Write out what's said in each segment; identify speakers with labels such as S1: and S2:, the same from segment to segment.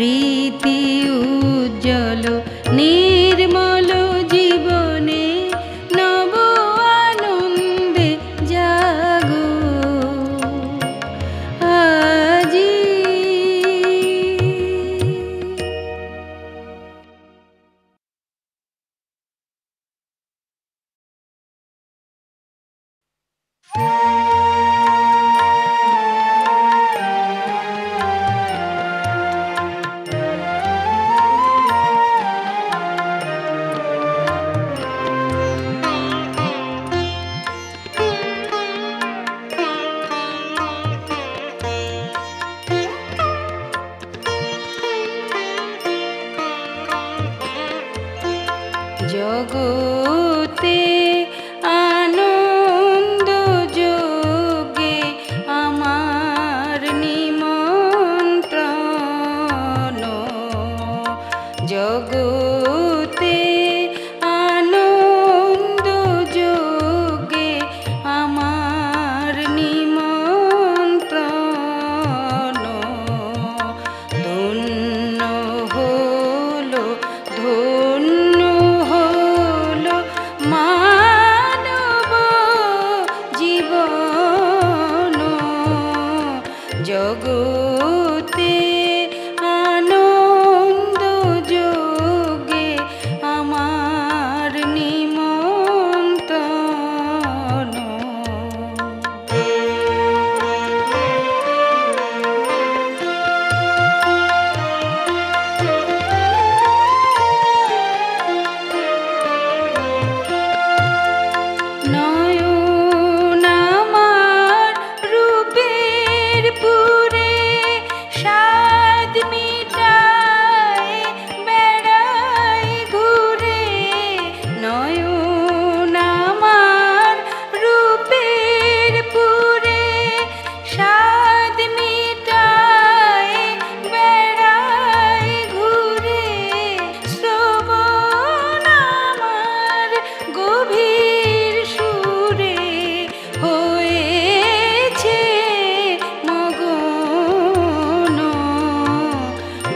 S1: free.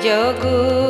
S1: जगु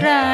S1: Ra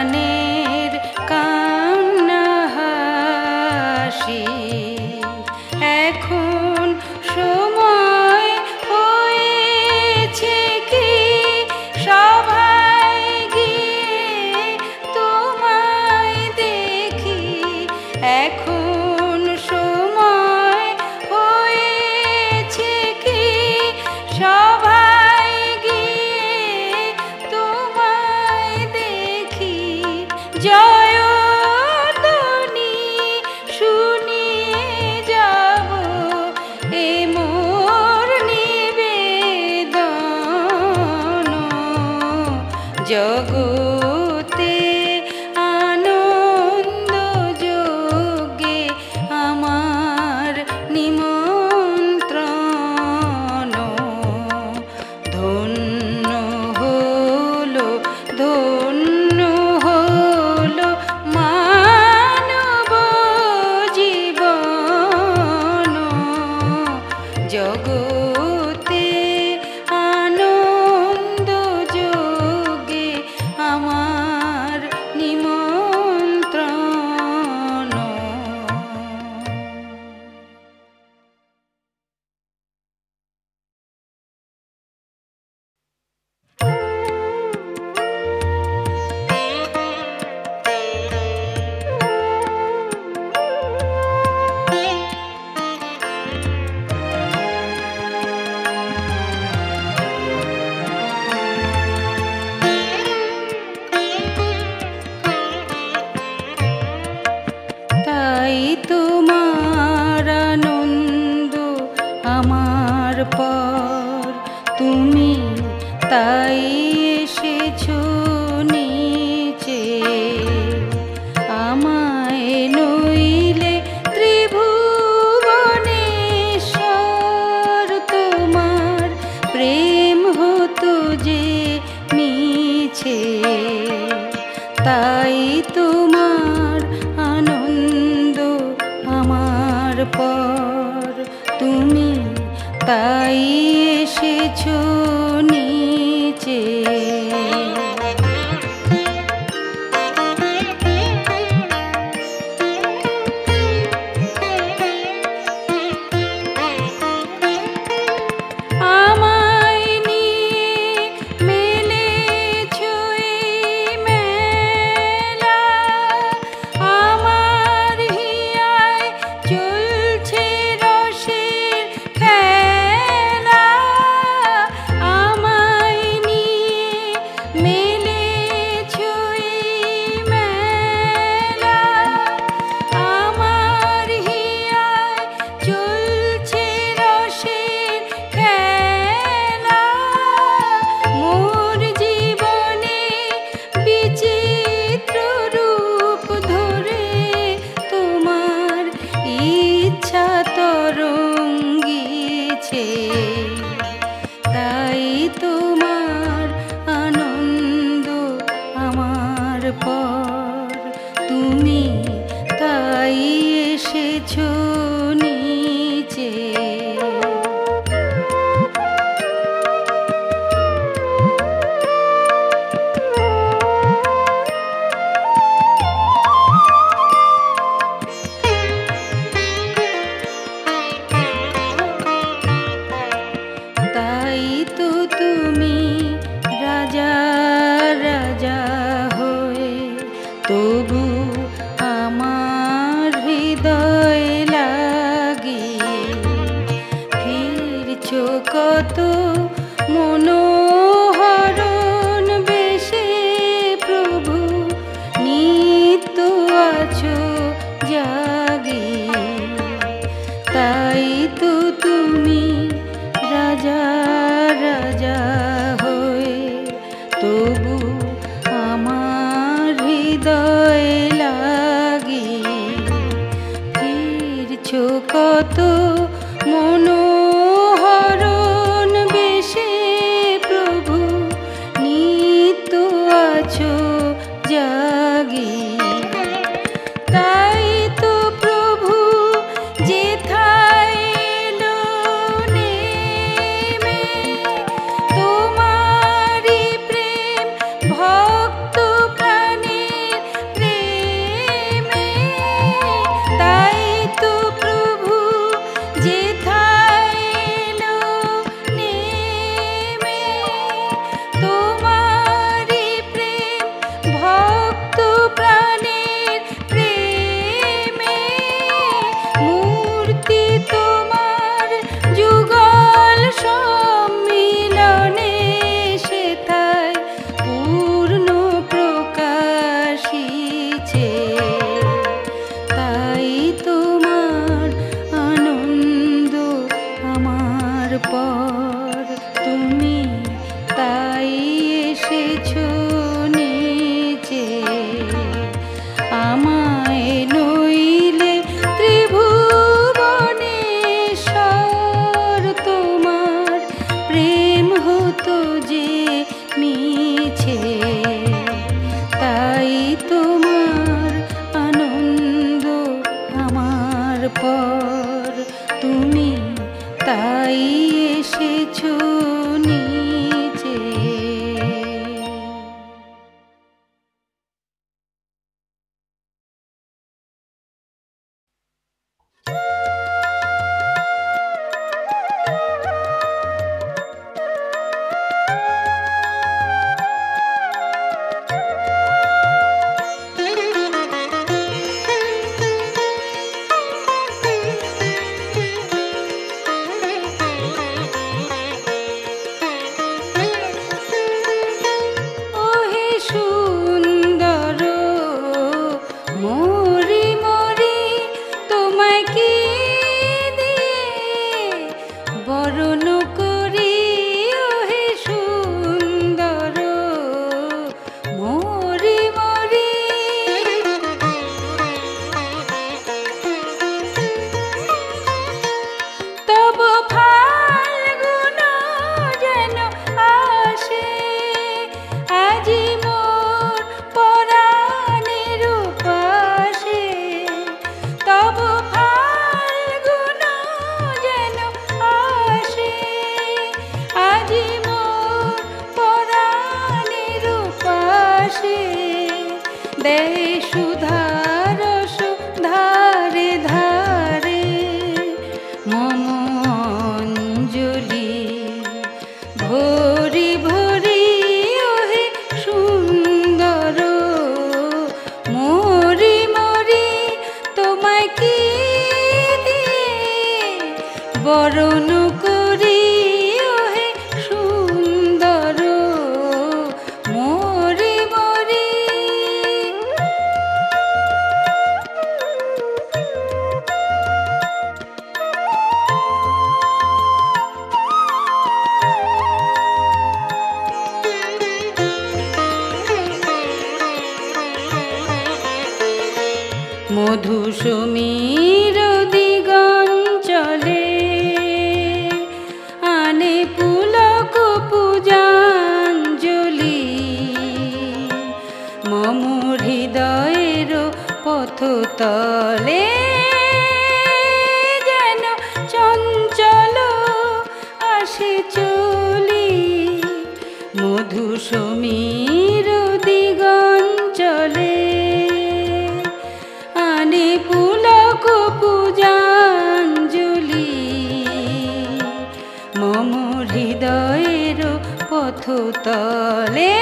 S1: পথতলে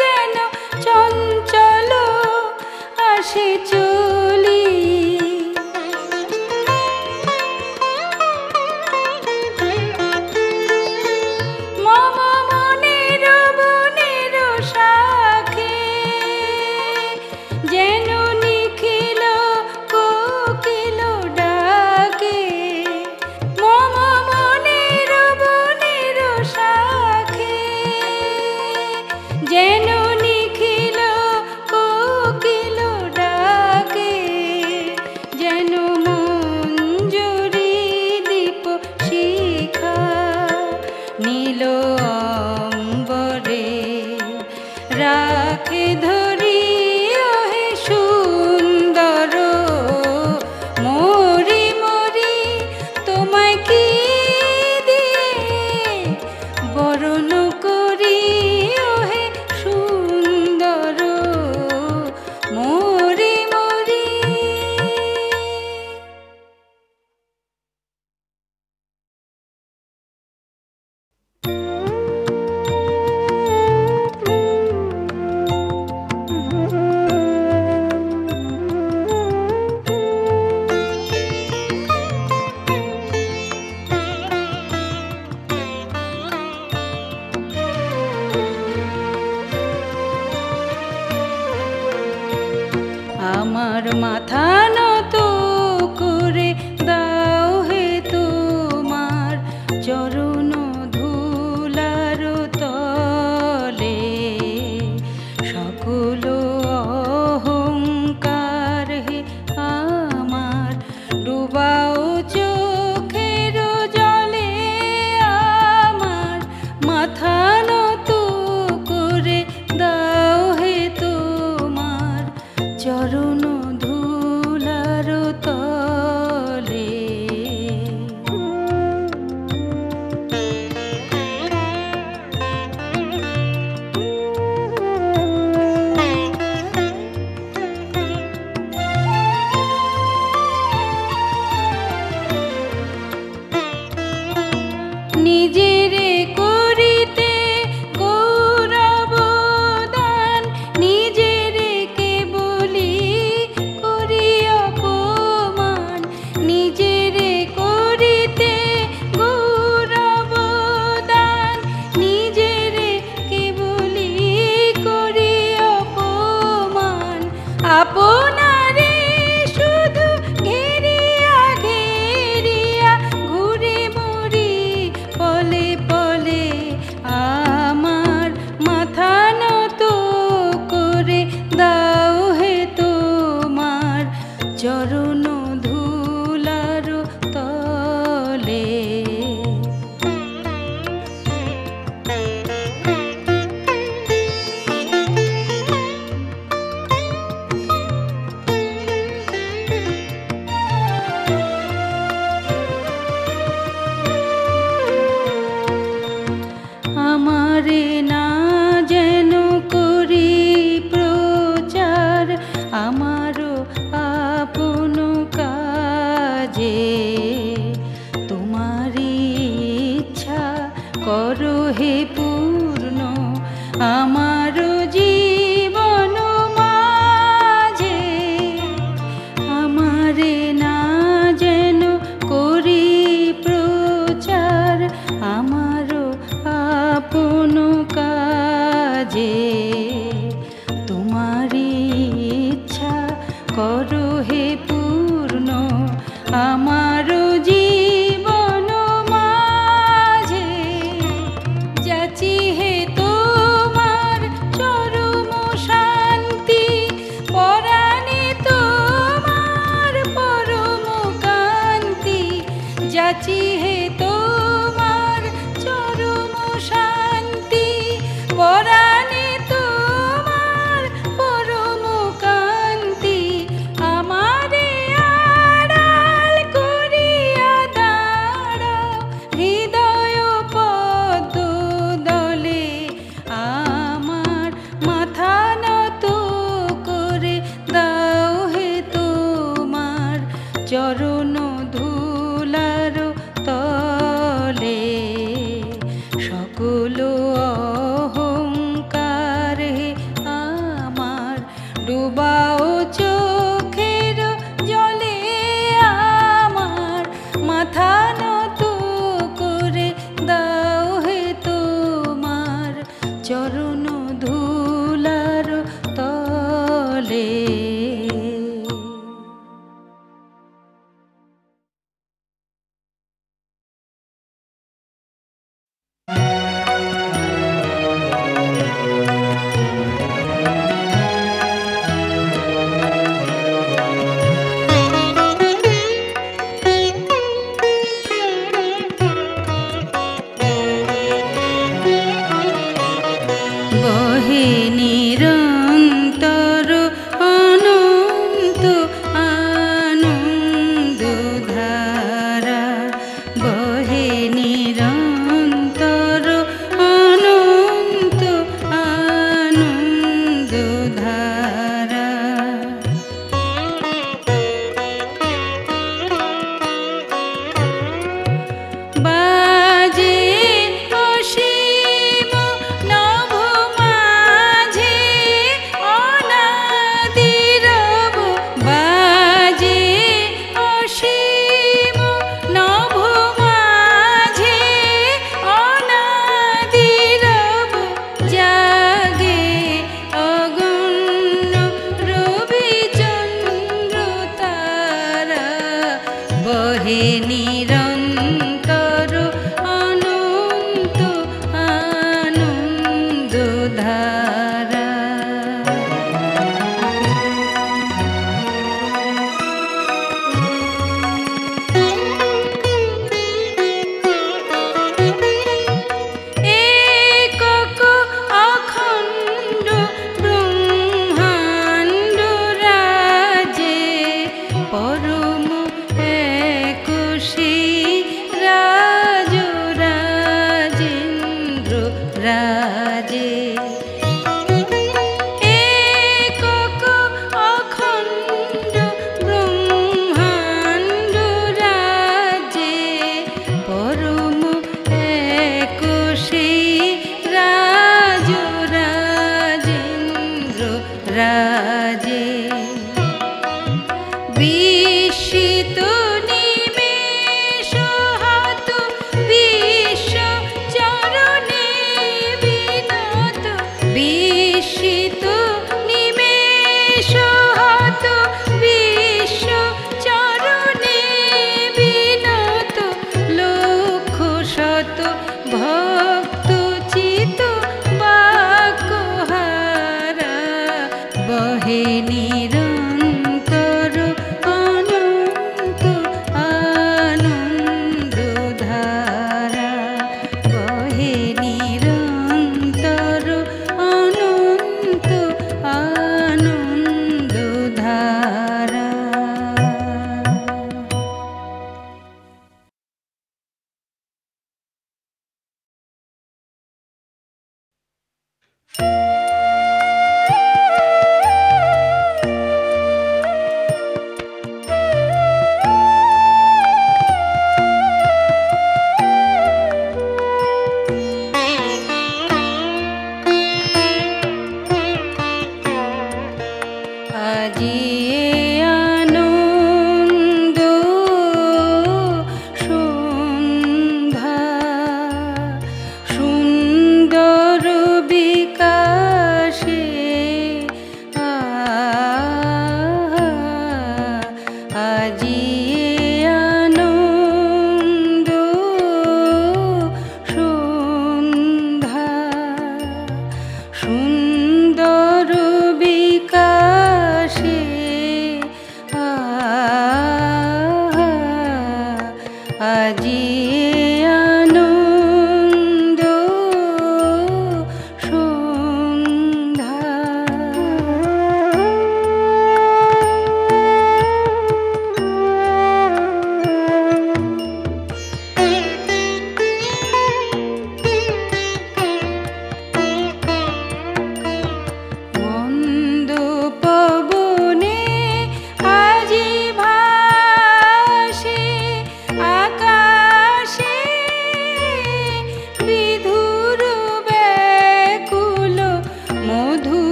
S1: যেন চঞ্চল আসে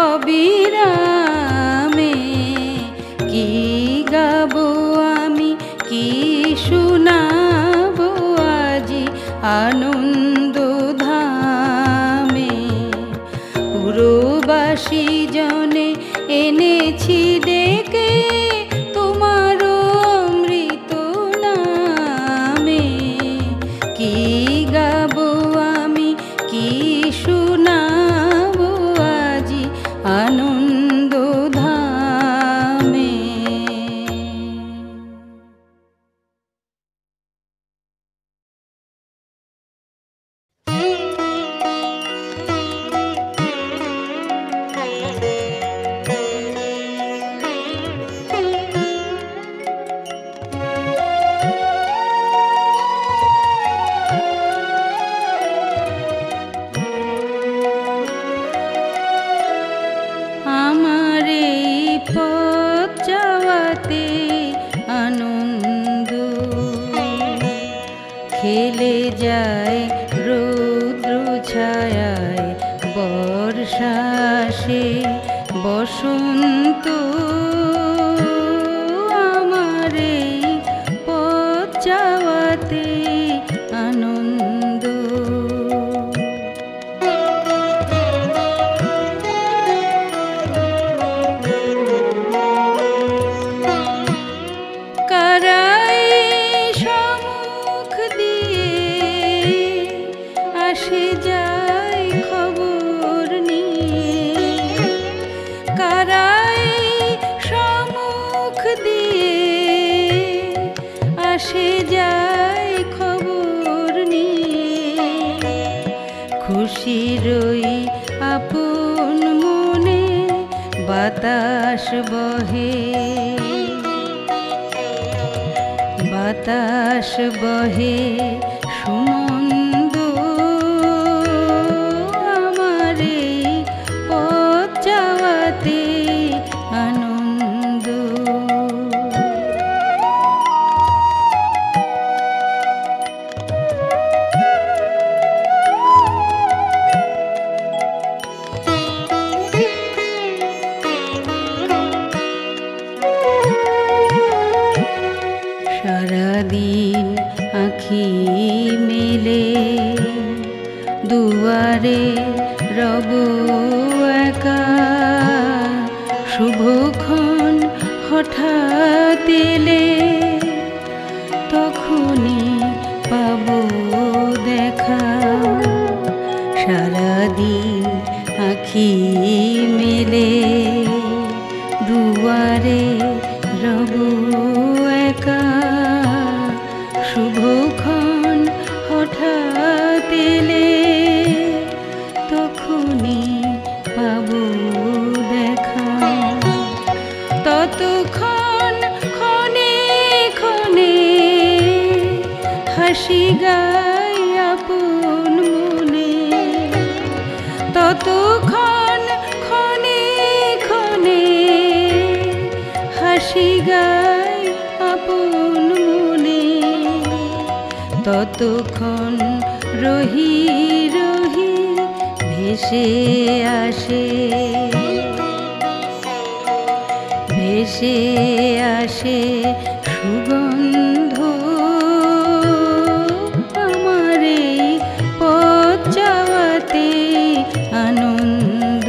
S1: অবিরা বসন্ত আমার পচা বহে রে আমার এই পথ আনন্দ।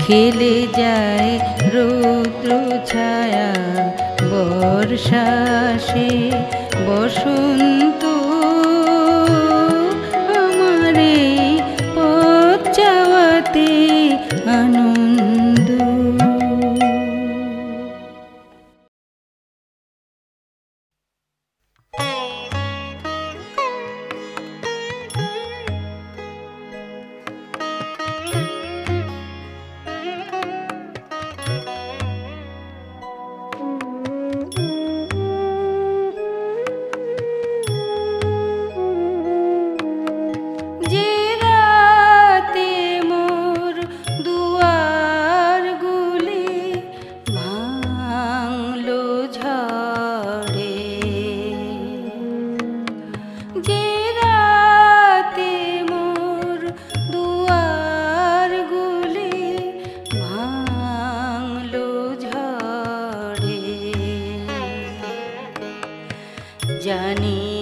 S1: খেলে যায় রৌদ্র ছায়া বর্ষাসে বসন্ত জানি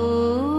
S1: Oh.